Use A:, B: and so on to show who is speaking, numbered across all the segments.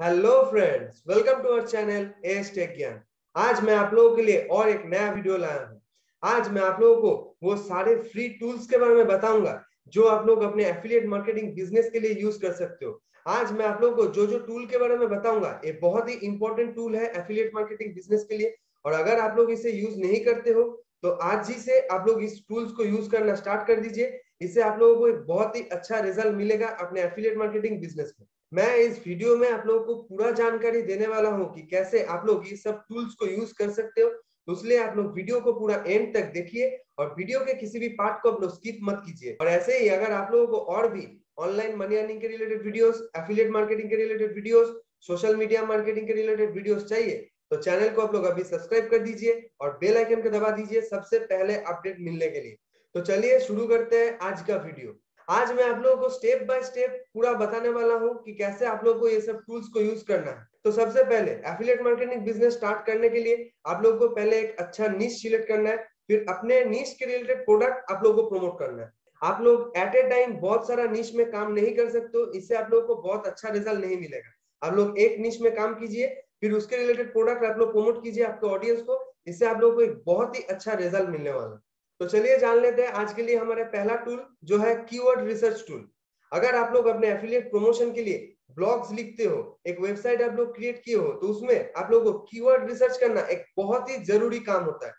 A: Hello friends welcome to our channel S tech Gyan आज मैं आप लोगों के लिए और एक नया वीडियो लाया हूँ। आज मैं आप लोगों को वो सारे फ्री टूल्स के बारे में बताऊँगा, जो आप लोग अपने एफिलिएट मार्केटिंग बिज़नेस के लिए यूज़ कर सकते हो। आज मैं आप लोगों को जो जो टूल के बारे में बताऊँगा, ये बहुत ही इंपॉर्टेंट टूल है एफिलिएट मार्केटिंग बिज़नेस के लिए। और अगर आप लोग इसे यूज़ नहीं करते हो तो आज ही से आप लोग इस टूल्स को यूज़ करना स्टार्ट कर दीजिए। इससे आप लोगों को एक बहुत ही अच्छा रिज़ल्ट मिलेगा अपने एफिलिएट मार्केटिंग बिज़नेस में। मैं इस वीडियो में आप लोगों को पूरा जानकारी देने वाला हूँ कि कैसे आप लोग ये सब टूल्स को यूज़ कर सकते हो। तो इसलिए आप लोग वीडियो को पूरा एंड तक देखिए और वीडियो के किसी भी पार्ट को आप लोग स्किप मत कीजिए। और ऐसे ही अगर आप लोगों को और भी ऑनलाइन मनी अर्निंग के रिलेटेड वीडियोस मार्केटिंग के related videos social media marketing के रिलेटेड वीडियोस चाहिए तो चैनल को आप लोग अभी सब्सक्राइब कर दीजिए और बेल आइकन को दबा दीजिए सबसे पहले अपडेट मिलने के लिए। तो चलिए शुरू करते हैं आज का वीडियो आज मैं आप लोगों को स्टेप बाय स्टेप पूरा बताने वाला हूँ कि कैसे आप लोगों को ये सब टूल्स को यूज़ करना है। तो सबसे पहले एफिलिएट मार्केटिंग बिज़नेस स्टार्ट करने के लिए आप लोगों को पहले एक अच्छा नीच सिलेक्ट करना है, फिर अपने नीच के रिलेटेड प्रोडक्ट आप लोगों को प्रमोट करना है। आप लोग एट ए टाइम बहुत सारा नीच में काम नहीं कर सकते इससे आप लोगों को बहुत अच्छा रिज़ल्ट नहीं मिलेगा। आप लोग एक नीच में काम कीजिए, फिर उसके रिलेटेड प्रोडक्ट आप लोग प्रमोट कीजिए आपके ऑडियंस को, इससे आप लोगों को एक बहुत ही अच्छा रिज़ल्ट मिलने वाला है। तो चलिए जान लेते हैं, आज के लिए हमारे पहला टूल जो है कीवर्ड रिसर्च टूल अगर आप लोग अपने एफिलिएट प्रमोशन के लिए ब्लॉग्स लिखते हो, एक वेबसाइट आप लोग क्रिएट किए हो तो उसमें आप लोगों को कीवर्ड रिसर्च करना एक बहुत ही ज़रूरी काम होता है।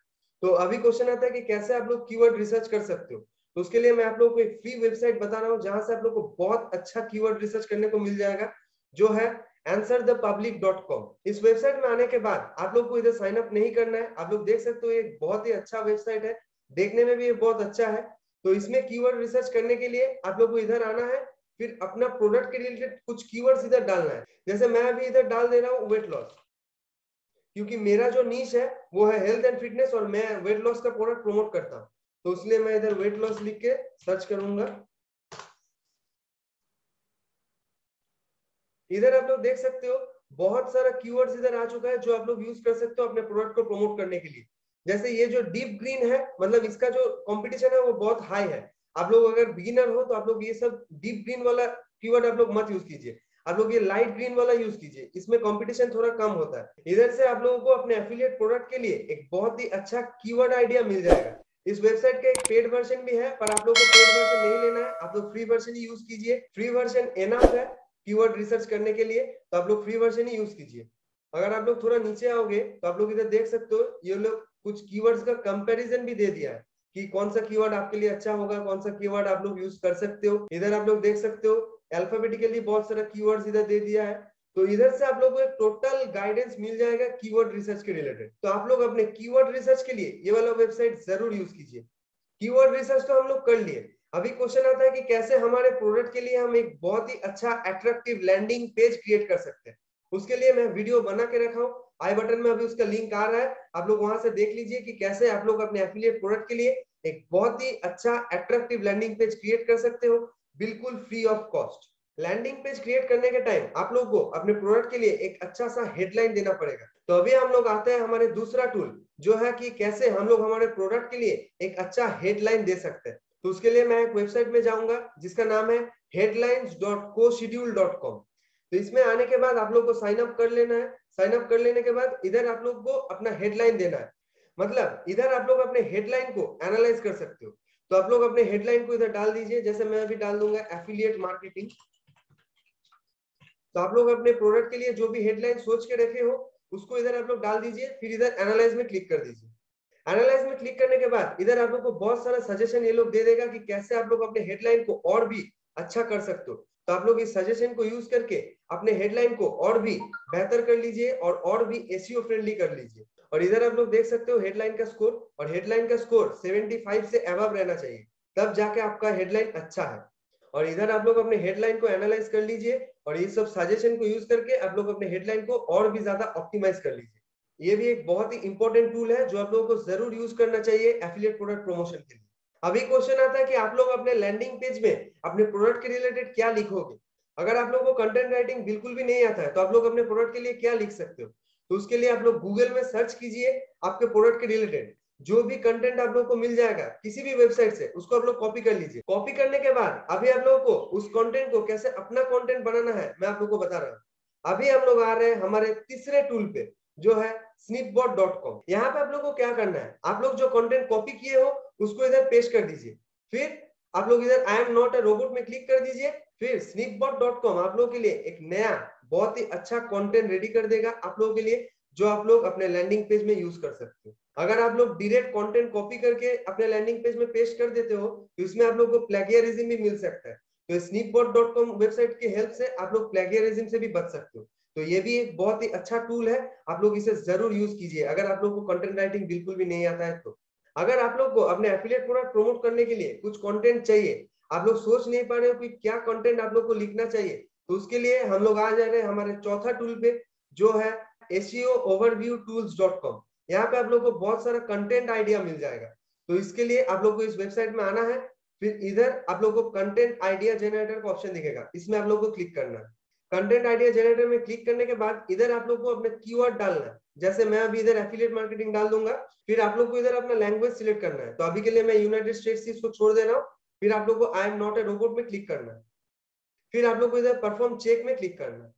A: तो अभी क्वेश्चन आता है कि कैसे आप लोग कीवर्ड रिसर्च कर सकते हो? तो उसके लिए मैं आप लोगों को एक फ्री वेबसाइट बता रहा हूँ, जहाँ से आप लोग को बहुत अच्छा कीवर्ड रिसर्च करने को मिल जाएगा, जो है answer the public dot com इस वेबसाइट में आने के बाद आप लोग को इधर साइन अप नहीं करना है। आप लोग देख सकते हो, ये बहुत ही अच्छा वेबसाइट है। देखने में भी ये बहुत अच्छा है। तो इसमें कीवर्ड रिसर्च करने के लिए आप लोग को इधर आना है, फिर अपना प्रोडक्ट के रिलेटेड कुछ कीवर्ड्स इधर डालना है। जैसे मैं अभी इधर डाल दे रहा हूँ वेट लॉस क्योंकि मेरा जो नीच है, वो है हेल्थ एंड फिटनेस और मैं वेट लॉस का प्रोडक्ट प्रमोट करता हूँ। तो इसलिए मैं इधर वेट लॉस लिख के सर्च करूँगा। इधर आप लोग देख सकते हो, बहुत सारा कीवर्ड्स इधर आ चुका है जो आप लोग यूज़ कर सकते हो अपने प्रोडक्ट को प्रमोट करने के लिए। जैसे ये जो डीप ग्रीन है मतलब इसका जो कंपटीशन है वो बहुत हाई है। आप लोग अगर बिगिनर हो तो आप लोग ये सब डीप ग्रीन वाला कीवर्ड आप लोग मत यूज़ कीजिए। आप लोग ये लाइट ग्रीन वाला यूज़ कीजिए। इसमें कंपटीशन थोड़ा कम होता है। इधर से आप लोगों को अपने एफिलिएट प्रोडक्ट के लिए एक बहुत ही अच्छा कीवर्ड आइडिया मिल जाएगा। इस वेबसाइट का एक पेड वर्जन भी है, पर आप लोग को पेड वर्जन नहीं लेना है। आप लोग फ्री वर्जन ही यूज़ कीजिए। फ्री वर्जन एनफ है कीवर्ड रिसर्च करने के लिए तो आप लोग फ्री वर्जन ही यूज़ कीजिए। अगर आप लोग थोड़ा नीचे आओगे तो आप लोग इधर देख सकते हो, ये लोग कुछ कीवर्ड्स का कंपैरिजन भी दे दिया है कि कौन सा कीवर्ड आपके लिए अच्छा होगा, कौन सा कीवर्ड आप लोग यूज़ कर सकते हो। इधर आप लोग देख सकते हो अल्फाबेटिकली बहुत सारा कीवर्ड्स इधर दे दिया है। तो इधर से आप लोग को एक टोटल गाइडेंस मिल जाएगा कीवर्ड रिसर्च के रिलेटेड तो आप लोग अपने कीवर्ड रिसर्च के लिए ये वाला वेबसाइट ज़रूर यूज़ कीजिए। कीवर्ड रिसर्च तो हम लोग कर लिए। अभी क्वेश्चन आता है कि कैसे हमारे प्रोडक्ट के लिए हम एक बहुत ही अच्छा अट्रैक्टिव लैंडिंग पेज क्रिएट कर सकते हैं। उसके लिए मैं वीडियो बना के रखा हूँ। आई बटन में अभी उसका लिंक आ रहा है। आप लोग वहाँ से देख लीजिए कि कैसे आप लोग अपने एफिलिएट प्रोडक्ट के लिए एक बहुत ही अच्छा अट्रैक्टिव लैंडिंग पेज क्रिएट कर सकते हो। बिल्कुल free of cost landing page create करने के टाइम आप लोग को अपने प्रोडक्ट के लिए एक अच्छा सा हेडलाइन देना पड़ेगा। तो अभी हम लोग आते हैं हमारे दूसरा टूल जो है कि कैसे हम लोग हमारे प्रोडक्ट के लिए एक अच्छा हेडलाइन दे सकते हैं। तो उसके लिए मैं एक वेबसाइट में जाऊँगा, जिसका नाम है headlines dot co schedule dot com तो इसमें आने के बाद आप लोग को साइन अप कर लेना है। साइन अप कर लेने के बाद इधर आप लोग को अपना हेडलाइन देना है। मतलब इधर आप लोग अपने हेडलाइन को एनालाइज कर सकते हो। तो आप लोग अपने हेडलाइन को इधर डाल दीजिए। जैसे मैं अभी डाल दूँगा एफिलिएट मार्केटिंग तो आप लोग अपने प्रोडक्ट के लिए जो भी हेडलाइन सोच के रखे हो, उसको इधर आप लोग डाल दीजिए। फिर इधर एनालाइज में क्लिक कर दीजिए। एनालाइज में क्लिक करने के बाद इधर आप लोग को बहुत सारा सजेशन ये लोग दे देगा कि कैसे आप लोग अपने हेडलाइन को और भी अच्छा कर सकते हो। तो आप लोग इस सजेशन को यूज़ करके अपने हेडलाइन को और भी बेहतर कर लीजिए और और भी एसीओ फ्रेंडली कर लीजिए। और इधर आप लोग देख सकते हो हेडलाइन का स्कोर और हेडलाइन का स्कोर 75 से अबव रहना चाहिए। तब जाके आपका हेडलाइन अच्छा है। और इधर आप लोग अपने हेडलाइन को एनालाइज कर लीजिए और ये सब सजेशन को यूज़ करके आप लोग अपने हेडलाइन को और भी ज़्यादा ऑप्टिमाइज कर लीजिए। ये भी एक बहुत ही इंपॉर्टेंट टूल है जो आप लोगों को ज़रूर यूज़ करना चाहिए एफिलिएट प्रोडक्ट प्रमोशन के लिए। अभी क्वेश्चन आता है कि आप लोग अपने लैंडिंग पेज में अपने प्रोडक्ट के रिलेटेड क्या लिखोगे? अगर आप लोगों को कंटेंट राइटिंग बिल्कुल भी नहीं आता है तो आप लोग अपने प्रोडक्ट के लिए क्या लिख सकते हो? तो उसके लिए आप लोग गूगल में सर्च कीजिए आपके प्रोडक्ट के रिलेटेड जो भी कंटेंट आप लोग को मिल जाएगा, किसी भी वेबसाइट से, उसको आप लोग कॉपी कर लीजिए। कॉपी करने के बाद अभी आप लोगों को उस कंटेंट को कैसे अपना कंटेंट बनाना है, मैं आप लोग को बता रहा हूँ। अभी हम लोग आ रहे हैं हमारे तीसरे टूल पे। जो है snipbot.com यहाँ पे आप लोग को क्या करना है? आप लोग जो कंटेंट कॉपी किए हो, उसको इधर पेस्ट कर दीजिए। फिर आप लोग इधर I am not a robot में क्लिक कर दीजिए। फिर snipbot.com आप लोग के लिए एक नया, बहुत ही अच्छा कंटेंट रेडी कर देगा आप लोगों के लिए, जो आप लोग अपने लैंडिंग पेज में यूज़ कर सकते हो। अगर आप लोग डायरेक्ट कंटेंट कॉपी करके अपने लैंडिंग पेज में पेस्ट कर देते हो तो इसमें आप लोग को प्लेगियरिज्म भी मिल सकता है। तो snipbot.com वेबसाइट की हेल्प से आप लोग प्लेगियरिज्म से भी बच सकते हो। तो ये भी एक बहुत ही अच्छा टूल है। आप लोग इसे ज़रूर यूज़ कीजिए। अगर आप लोग को कंटेंट राइटिंग बिल्कुल भी नहीं आता है तो। अगर आप लोग को अपने एफिलिएट प्रोडक्ट प्रमोट करने के लिए कुछ कंटेंट चाहिए, आप लोग सोच नहीं पा रहे हो कि क्या कंटेंट आप लोग को लिखना चाहिए तो उसके लिए हम लोग आ जा रहे हैं हमारे चौथा टूल पे, जो है SEO overview tools dot com यहाँ पे आप लोग को बहुत सारा कंटेंट आइडिया मिल जाएगा। तो इसके लिए आप लोग को इस वेबसाइट में आना है। फिर इधर आप लोग को कंटेंट आइडिया जनरेटर का ऑप्शन दिखेगा। इसमें आप लोग को क्लिक करना है। कंटेंट आइडिया जनरेटर में क्लिक करने के बाद इधर आप लोग को अपने कीवर्ड डालना है। जैसे मैं अभी इधर एफिलिएट मार्केटिंग डाल दूँगा, फिर आप लोग को इधर अपना लैंग्वेज सिलेक्ट करना है। तो अभी के लिए मैं यूनाइटेड स्टेट्स इसको छोड़ दे रहा हूँ, फिर आप लोग को I am not a robot में क्लिक करना है। फिर आप लोग को इधर परफॉर्म चेक में क्लिक करना है।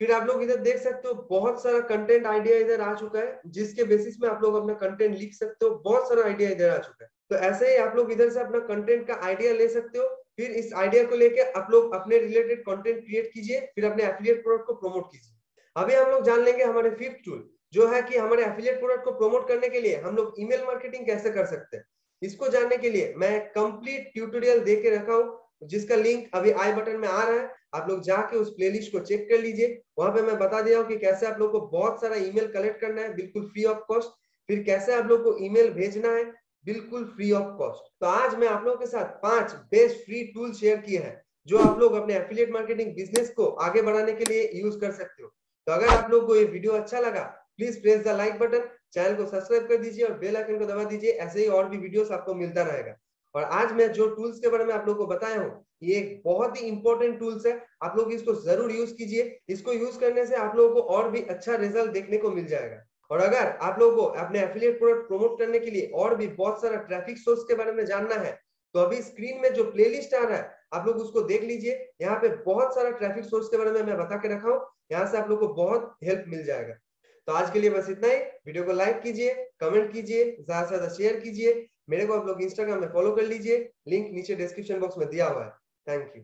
A: फिर आप लोग इधर देख सकते हो, बहुत सारा कंटेंट आइडिया इधर आ चुका है, जिसके बेसिस में आप लोग अपना कंटेंट लिख सकते हो, बहुत सारा आइडिया इधर आ चुका है। तो ऐसे ही आप लोग इधर से अपना कंटेंट का आइडिया ले सकते हो फिर इस आइडिया को लेकर आप लोग अपने रिलेटेड कंटेंट क्रिएट कीजिए, फिर अपने एफिलिएट प्रोडक्ट को प्रमोट कीजिए। अभी हम लोग जान लेंगे हमारे फिफ्थ टूल जो है कि हमारे एफिलिएट प्रोडक्ट को प्रमोट करने के लिए हम लोग ईमेल मार्केटिंग कैसे कर सकते हैं। इसको जानने के लिए मैं कंप्लीट ट्यूटोरियल दे के रखा हूँ, जिसका लिंक अभी आई बटन में आ रहा है। आप लोग जाके उस प्लेलिस्ट को चेक कर लीजिए। वहाँ पे मैं बता दिया हूँ कि कैसे आप लोग को बहुत सारा ईमेल कलेक्ट करना है, बिल्कुल फ्री ऑफ़ कॉस्ट फिर कैसे आप लोग को ईमेल भेजना है बिल्कुल फ्री ऑफ़ कॉस्ट तो आज मैं आप लोगों के साथ पाँच बेस्ट फ्री टूल शेयर किए हैं, जो आप लोग अपने एफिलिएट मार्केटिंग बिज़नेस को आगे बढ़ाने के लिए यूज़ कर सकते हो। तो अगर आप लोग को ये वीडियो अच्छा लगा please press the like button channel को सब्सक्राइब कर दीजिए और बेल आइकन को दबा दीजिए, ऐसे ही और भी वीडियोस आपको मिलता रहेगा। और आज मैं जो टूल्स के बारे में आप लोग को बताया हूँ, ये एक बहुत ही इंपॉर्टेंट टूल्स है। आप लोग इसको ज़रूर यूज़ कीजिए। इसको यूज़ करने से आप लोगों को और भी अच्छा रिज़ल्ट देखने को मिल जाएगा। और अगर आप लोगों को अपने एफिलिएट प्रोडक्ट प्रमोट करने के लिए और भी बहुत सारा ट्रैफ़िक सोर्स के बारे में जानना है तो अभी स्क्रीन में जो प्लेलिस्ट आ रहा है, आप लोग उसको देख लीजिए। यहाँ पे बहुत सारा ट्रैफ़िक सोर्स के बारे में मैं बता के रखा हूँ। यहाँ से आप लोग को बहुत हेल्प मिल जाएगा। तो आज के लिए बस इतना ही। वीडियो को लाइक कीजिए कमेंट कीजिए, ज़्यादा से ज़्यादा शेयर कीजिए। मेरे को आप लोग इंस्टाग्राम में फॉलो कर लीजिए। लिंक नीचे डिस्क्रिप्शन बॉक्स में दिया हुआ है। Thank you